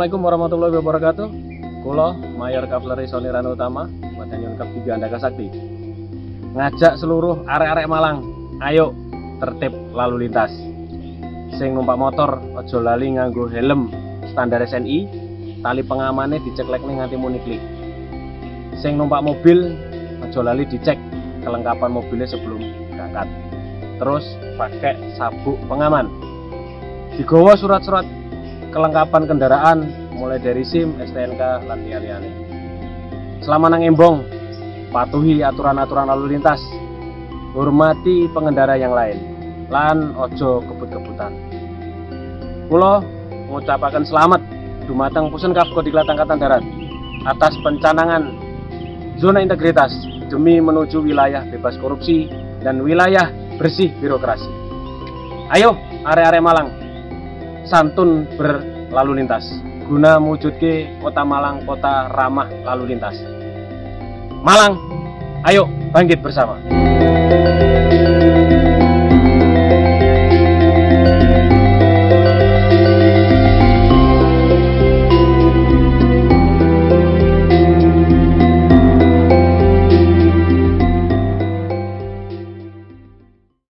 Assalamualaikum warahmatullahi wabarakatuh. Kulo Mayor Kavleri Soni Rano Utama, Batalion Kap 3 Andaka Sakti. Ngajak seluruh arek-arek Malang, ayo tertib lalu lintas. Sing numpak motor ojo lali nganggo helm standar SNI, tali pengamannya dicek nih nganti muni klik. Sing numpak mobil ojo lali dicek kelengkapan mobilnya sebelum berangkat. Terus pakai sabuk pengaman. Digawa surat-surat kelengkapan kendaraan mulai dari SIM, STNK, dan liane Selama nang embong, patuhi aturan-aturan lalu lintas, hormati pengendara yang lain, lan ojo kebut-kebutan. Kulo mengucapkan selamat dumateng Pusenkaf Kodik Angkatan Darat atas pencanangan zona integritas demi menuju wilayah bebas korupsi dan wilayah bersih birokrasi. Ayo, area-area Malang, santun berlalu lintas. Guna mewujudke kota Malang kota ramah lalu lintas. Malang ayo bangkit bersama